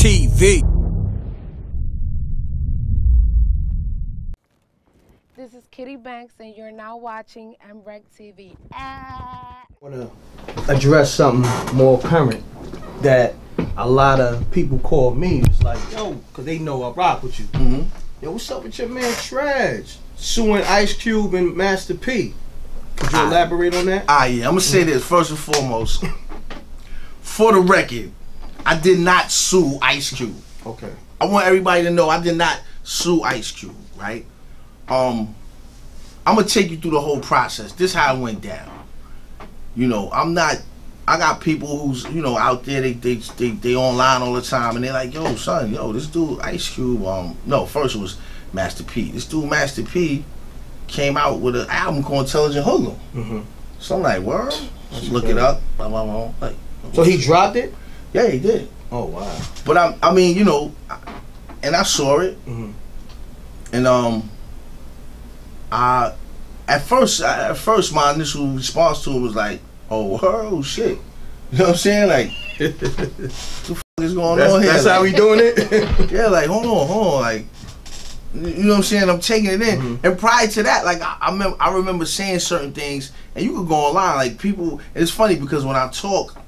TV. This is Kitty Bankz, and you're now watching MReck TV. Ah. I want to address something more current that a lot of people call me. It's like, yo, because they know I rock with you. Mhm. Yo, what's up with your man Trag? Suing Ice Cube and Master P. Could you Ah. elaborate on that? Ah, yeah. I'm gonna say this first and foremost. For the record, I did not sue Ice Cube. Okay. I want everybody to know I did not sue Ice Cube, right? Um, I'm gonna take you through the whole process. This how it went down. You know, I'm not. I got people who's you know out there. They they they, they online all the time, and they're like, "Yo, son, yo, this dude Ice Cube." Um, no, first it was Master P. This dude Master P came out with an album called Intelligent Hoodlum. Mhm. So I'm like, "Word." Look it up. Blah, blah, blah. Like, So he dropped it? Yeah, he did. Oh wow. But I, I mean, you know, and I saw it, Mhm. and um, I, at first, at first, my initial response to it was like, "Oh, oh shit," you know what I'm saying? Like, what the fuck is going That's, on here? that's how we doing it? yeah, like hold on, hold on, like. You know what I'm saying? I'm taking it in. Mhm. And prior to that, like I, I remember, I remember saying certain things, and you could go online. Like people, it's funny because when I talk,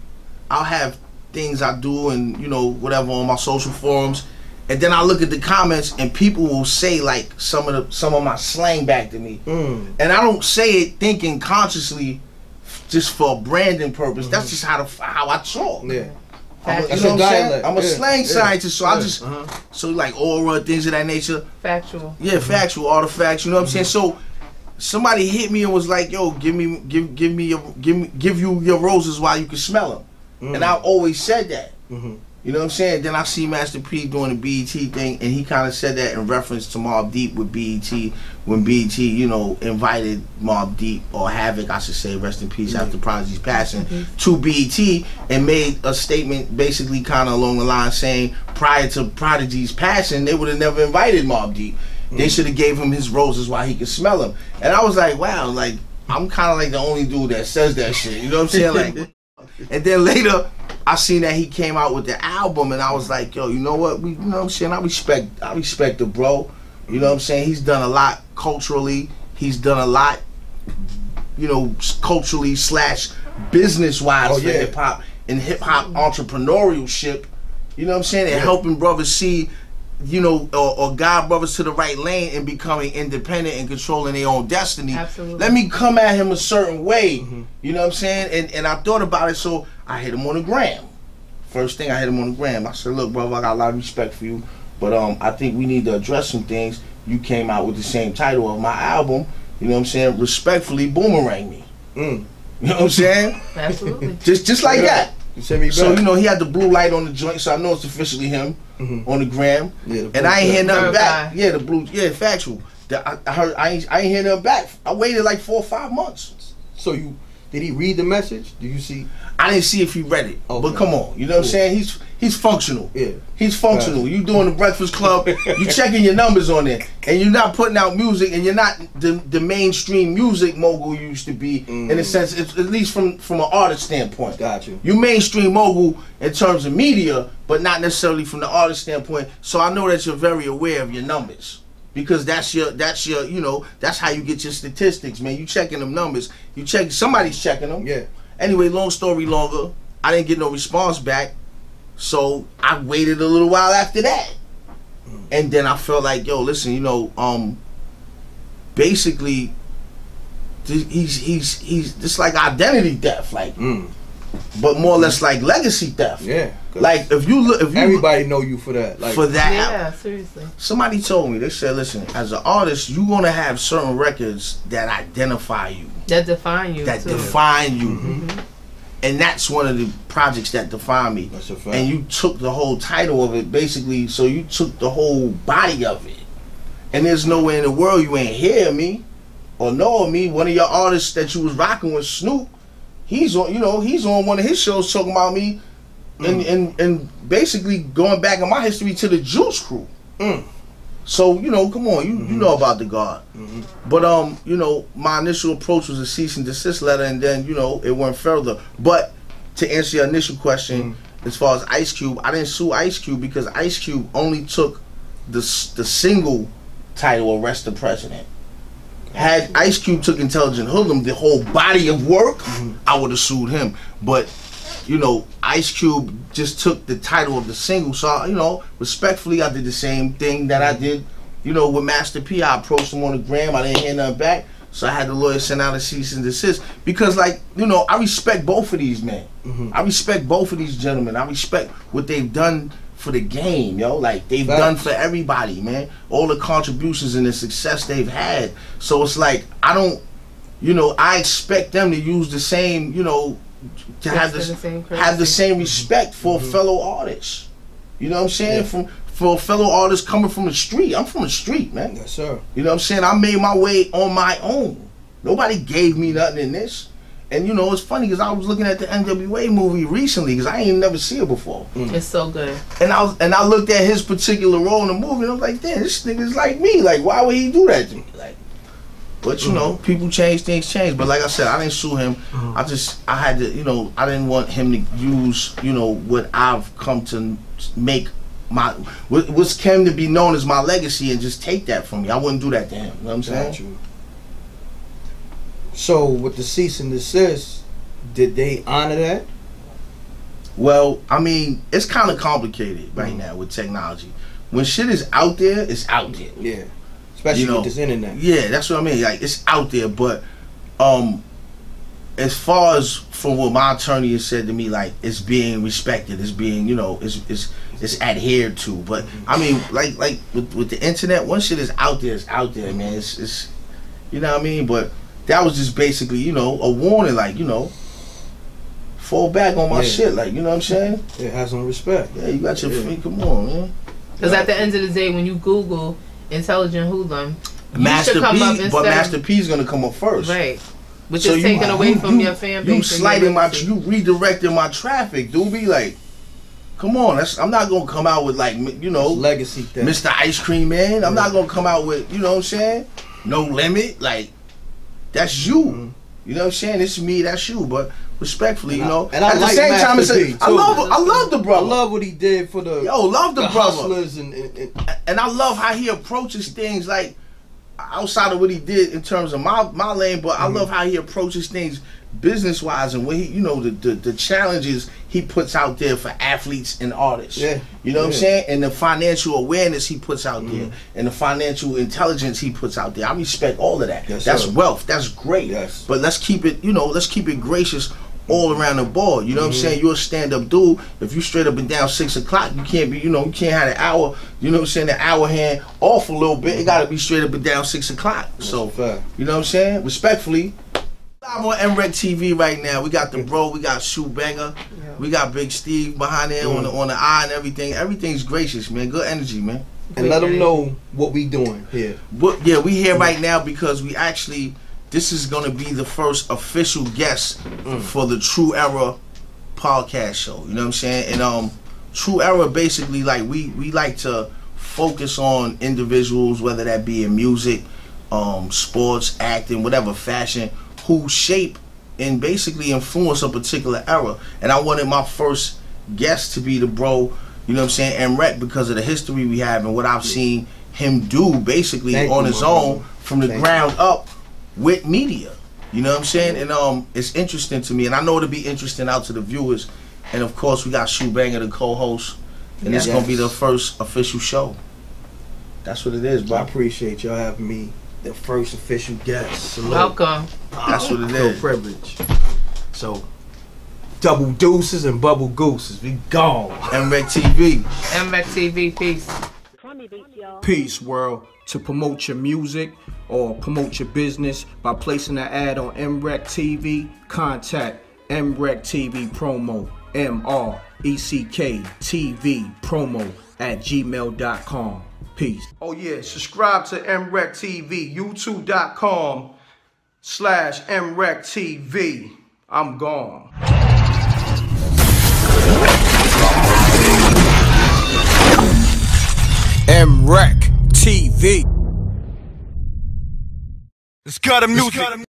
I'll have things I do and you know whatever on my social forums, and then I look at the comments and people will say like some of the some of my slang back to me, mm. and I don't say it thinking consciously, just for branding purpose. That's just how the how I talk. Yeah. I'm a, you know your what I'm saying? I'm a Yeah, slang yeah, scientist, so I just uh-huh. so like aura things of that nature. Factual. Yeah, factual artifacts. You know what I'm saying? So somebody hit me and was like, "Yo, give me, give, give me your, give me, give you your roses while you can smell them." Mm-hmm. And I always said that. Mhm. You know what I'm saying? Then I see Master P doing the BET thing, and he kind of said that in reference to Mobb Deep with BET when BET, you know, invited Mobb Deep or Havoc, I should say, rest in peace mm-hmm. after Prodigy's passing, mm-hmm. to BET and made a statement basically kind of along the line saying prior to Prodigy's passing, they would have never invited Mobb Deep. They should have gave him his roses while he could smell them. And I was like, wow, like I'm kind of like the only dude that says that shit. You know what I'm saying? Like. And then later, I seen that he came out with the album, and I was like, yo, you know what? We, you know what I'm saying? I respect, I respect the bro. You know what I'm saying? He's done a lot culturally. He's done a lot, you know, culturally slash business wise Oh, for hip hop and hip hop entrepreneurship. You know what I'm saying? And Yeah. helping brothers see, you know, or, or guide brothers to the right lane and becoming independent and controlling their own destiny. Absolutely. Let me come at him a certain way. Mm-hmm. You know what I'm saying? And and I thought about it, so I hit him on the gram. First thing I hit him on the gram. I said, "Look, brother, I got a lot of respect for you, but um, I think we need to address some things. You came out with the same title of my album. You know what I'm saying? Respectfully, boomerang me. Mm. You know what I'm saying? Absolutely. just just like Yeah. that. You me. So you know, he had the blue light on the joint, so I know it's officially him Mhm. on the gram. Yeah, the and I ain't hear nothing back. guy. Yeah, the blue. Yeah, factual. The- I, I heard. I ain't. I ain't hear nothing back. I waited like four or five months. So you did he read the message? Do you see? I didn't see if he read it. Okay. But come on, you know what I'm saying? He's he's functional. Yeah. He's functional. You doing the Breakfast Club, you checking your numbers on it, and you're not putting out music, and you're not the the mainstream music mogul you used to be in a Mhm. sense, it's, at least from from an artist standpoint. Got you. You mainstream mogul in terms of media, but not necessarily from the artist standpoint. So I know that you're very aware of your numbers. Because that's your that's your you know, that's how you get your statistics, man. You checking them numbers. You check somebody's checking them. Yeah. Anyway, long story longer, I didn't get no response back. So I waited a little while after that. And then I felt like, yo, listen, you know, um basically he's he's he's just like identity theft, like Mm. but more or less like legacy theft. Yeah. Like if you look if you everybody know you for that. Like for that Yeah, seriously. somebody told me, they said, listen, as an artist, you're gonna have certain records that identify you, That define you. that too. define you. Mm-hmm. And that's one of the projects that define me. That's a fact. And you took the whole title of it, basically, so you took the whole body of it. And there's nowhere in the world you ain't hear me or know of me. One of your artists that you was rocking with Snoop, he's on, you know, he's on one of his shows talking about me and, and, and basically going back in my history to the Juice Crew. Mm. So, you know, come on, you, you know about the God. Mhm. But um, you know, my initial approach was a cease and desist letter, and then you know it went further. But to answer your initial question, as far as Ice Cube, I didn't sue Ice Cube because Ice Cube only took the the single title "Arrest the President." Had Ice Cube took Intelligent Hoodlum, the whole body of work, I would have sued him. But you know, Ice Cube just took the title of the single. So you know, respectfully, I did the same thing that I did. You know, with Master P, I approached him on the gram. I didn't hear nothing back. So I had the lawyer send out a cease and desist because, like, you know, I respect both of these men. Mm-hmm. I respect both of these gentlemen. I respect what they've done for the game, yo. Like they've Facts. done for everybody, man. All the contributions and the success they've had. So it's like I don't, you know, I expect them to use the same, you know, to have for the same have the same mm-hmm. respect for mm-hmm. fellow artists. You know what I'm saying? Yeah. From for fellow artists coming from the street. I'm from the street, man. Yes, sir. You know what I'm saying? I made my way on my own. Nobody gave me nothing in this. And you know, it's funny because I was looking at the NWA movie recently because I ain't never seen it before. Mm. It's so good. And I was, and I looked at his particular role in the movie and I was like, damn, this nigga's like me. Like, why would he do that to me? Like, but you know, people change, things change. But like I said, I didn't sue him. Uh-huh. I just, I had to, you know, I didn't want him to use, you know, what I've come to make my, what, what's came to be known as my legacy and just take that from me. I wouldn't do that to him. You know what I'm saying? So with the cease and desist, did they honor that? Well, I mean, it's kind of complicated right mm-hmm. now with technology. When shit is out there, it's out there. Yeah. Especially You know, with this internet. Yeah, that's what I mean. Like it's out there, but um, as far as from what my attorney has said to me, like it's being respected, it's being you know, it's it's it's adhered to. But I mean, like like with, with the internet, once shit is out there, it's out there, man. It's it's you know what I mean. But that was just basically you know a warning, like you know, fall back on my Yeah. shit, like you know what I'm saying. It has some respect. Yeah, you got your Yeah. feet. Come on, man. Because at the end of the day, when you Google intelligent hoodlum, Master should come up P, but Master P is gonna come up first. right, which So is you- taken away you- from you- your fan base. You and your slighting my, legacy. you redirecting my traffic, doobie. Like, come on, that's, I'm not gonna come out with like, m- you It's know, legacy thing. Mr. Ice Cream Man. I'm not gonna come out with, you know what I'm saying? No limit. Like, that's you. Mm-hmm. You know what I'm saying? It's me, that's you. But respectfully, And you I- know, and I at the like same time, it's Master a, I love, I love the brother. I love what he did for the, Yo, love the, the brother and, and, and and I love how he approaches things like outside of what he did in terms of my my lane, but Mm-hmm. I love how he approaches things business wise and what he you know the, the the challenges he puts out there for athletes and artists. Yeah. You know what I'm saying? And the financial awareness he puts out there Mm-hmm. and the financial intelligence he puts out there. I respect all of that. Yes, That's sir. wealth. That's great. Yes. But let's keep it, you know, let's keep it gracious all around the ball. You know what I'm Mm-hmm. saying? You're a stand up dude. If you straight up and down six o'clock, you can't be, you know, you can't have an hour, you know what I'm saying, the hour hand off a little bit. It gotta be straight up and down six o'clock. So fact. you know what I'm saying? Respectfully. I'm on MReck TV right now. We got the bro, we got Shoe Banger, we got Big Steve behind there on the on the eye and everything. Everything's gracious, man. Good energy, man. and let them know what we doing here. But yeah, we here right now because we actually this is gonna be the first official guest for the True Era podcast show. You know what I'm saying? And um True Era basically like we we like to focus on individuals, whether that be in music, um, sports, acting, whatever fashion, who shape and basically influence a particular era. And I wanted my first guest to be the bro, you know what I'm saying, MReck because of the history we have and what I've seen him do basically Thank on you, his my own from the Thank ground up with media. You know what I'm saying? And um it's interesting to me and I know it'll be interesting out to the viewers. And of course we got Shoe Banger the co-host. And it's gonna be the first official show. That's what it is, but I appreciate y'all having me, the first official guest. Salute. Welcome. That's what it Feel is. privilege. So, double deuces and bubble gooses. We gone. MReck TV. MX TV, peace. Peace, world. To promote your music or promote your business by placing an ad on MReck TV, contact MReck TV Promo, M R E C K TV Promo at gmail.com. Peace. Oh, yeah. Subscribe to MReck TV, youtube.com slash MReck TV. I'm gone. MReck TV. It's got a music.